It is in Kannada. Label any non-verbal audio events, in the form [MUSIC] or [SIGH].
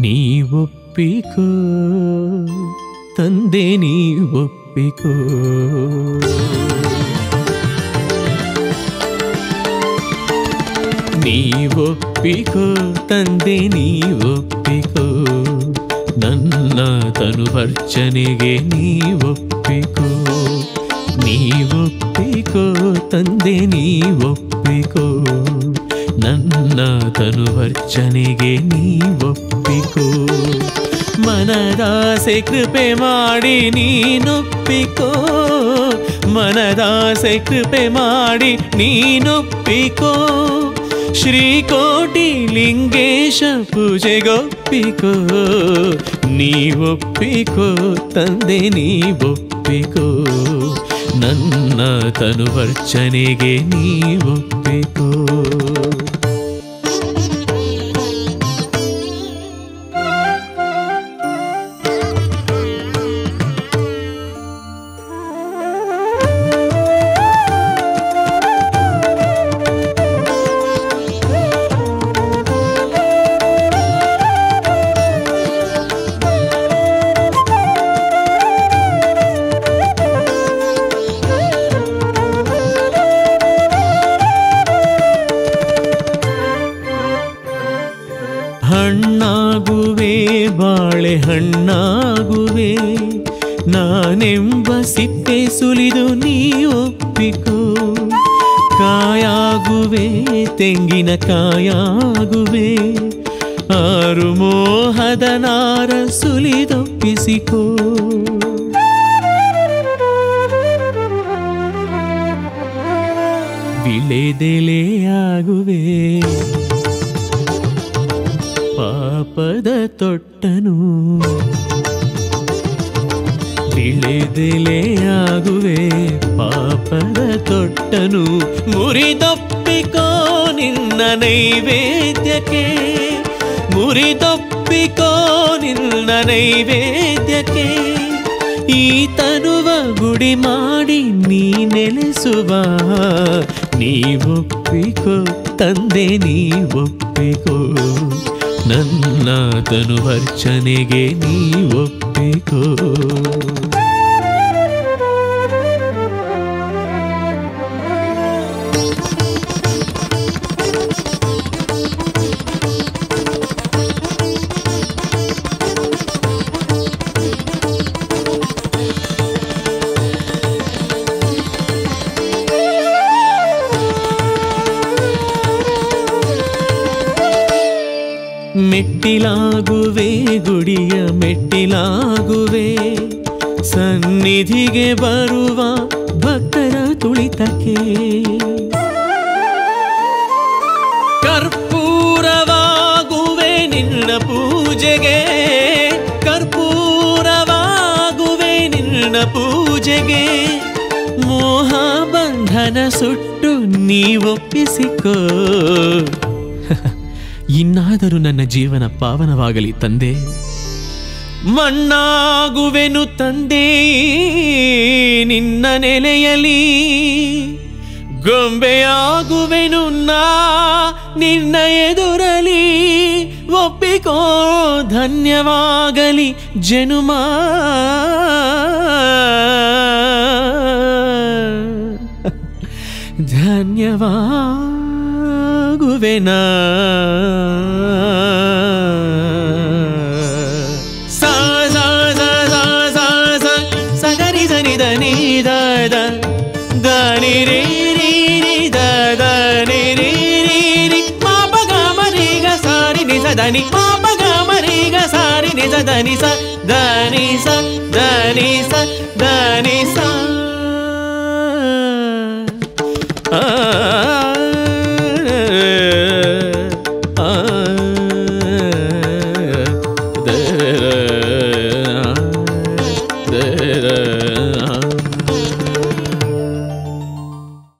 ನೀ ಒಪ್ಪಿಕೋ ತಂದೆ ನೀ ಒಪ್ಪಿಕೋ ನೀವೊಪ್ಪಿಕೋ ತಂದೆ ನೀವೊಪ್ಪಿಕೋ ನನ್ನ ತನುವರ್ಚನೆಗೆ ನೀವೊಪ್ಪಿಕೋ ನೀವೊಪ್ಪಿಕೋ ತಂದೆ ನೀವೊಪ್ಪಿಕೋ ನನ್ನ ತನುವರ್ಚನೆಗೆ ನೀವೊಪ್ಪಿಕೋ ಮನದಾಸೆ ಕೃಪೆ ಮಾಡಿ ನೀನೊಪ್ಪಿಕೋ. ಮನದಾಸೆ ಕೃಪೆ ಮಾಡಿ ನೀನೊಪ್ಪಿಕೋ. ಶ್ರೀಕೋಟಿ ಲಿಂಗೇಶ ಪೂಜೆಗೊಪ್ಪಿಕೋ ನೀವೊಪ್ಪಿಕೋ ತಂದೆ ನೀವೊಪ್ಪಿಕೋ ನನ್ನ ತನುವರ್ಚನೆಗೆ ನೀವೊಪ್ಪಿಕೋ. ಹಣ್ಣಾಗುವೆ, ಬಾಳೆ ಹಣ್ಣಾಗುವೆ. ನಾನೆಂಬ ಸಿಪ್ಪೆ ಸುಲಿದು ನೀ ಒಪ್ಪಿಕೋ. ಕಾಯಾಗುವೆ, ತೆಂಗಿನ ಕಾಯಾಗುವೆ. ಆರು ಮೋಹದ ನಾರ ಸುಲಿದೊಪ್ಪಿಸಿಕೋ. ವಿಳೆದೆಲೆಯಾಗುವೆ ಪಾಪದ ತೊಟ್ಟನು. ತಿಳಿದಿಲೆಯಾಗುವೆ ಪಾಪದ ತೊಟ್ಟನು. ಮುರಿದೊಪ್ಪಿಕೋ ನಿನ್ನ ನೈವೇದ್ಯಕ್ಕೆ. ಮುರಿದೊಪ್ಪಿಕೋ ನಿನ್ನ ನೈವೇದ್ಯಕ್ಕೆ. ಈ ತನುವ ಗುಡಿ ಮಾಡಿ ನೀ ನೆಲೆಸುವ. ನೀವೊಪ್ಪಿಕೋ ತಂದೆ ನೀವೊಪ್ಪಿಕೋ ನನ್ನ ತನುವರ್ಚನೆಗೆ ನೀವೊಪ್ಪಿಕೋ. ಮೆಟ್ಟಿಲಾಗುವೆ, ಗುಡಿಯ ಮೆಟ್ಟಿಲಾಗುವೆ. ಸನ್ನಿಧಿಗೆ ಬರುವ ಭಕ್ತರ ತುಳಿತಕ್ಕೆ. ಕರ್ಪೂರವಾಗುವೆ ನಿನ್ನ ಪೂಜೆಗೆ. ಕರ್ಪೂರವಾಗುವೆ ನಿನ್ನ ಪೂಜೆಗೆ. ಮೋಹ ಬಂಧನ ಸುಟ್ಟು ನೀವೊಪ್ಪಿಸಿಕೋ. [LAUGHS] ಇನ್ನಾದರೂ ನನ್ನ ಜೀವನ ಪಾವನವಾಗಲಿ ತಂದೆ. ಮಣ್ಣಾಗುವೆನು ತಂದೆ, ನಿನ್ನ ನೆಲೆಯಲಿ ಗೊಂಬೆಯಾಗುವೆನು ನಾ, ನಿನ್ನ ಎದುರಲಿ ಒಪ್ಪಿಕೋ ಧನ್ಯವಾಗಲಿ ಜನುಮ. ಧನ್ಯವಾಗುವೆನ నువ్వేనా సగరి సని దని దాని రే రీ రీ దాని రీ రీ రీ. మా పగ మరిగ సారి నిజదని మా పగ మరిగ సారి నిజదని స దాని స దాని స దాని స.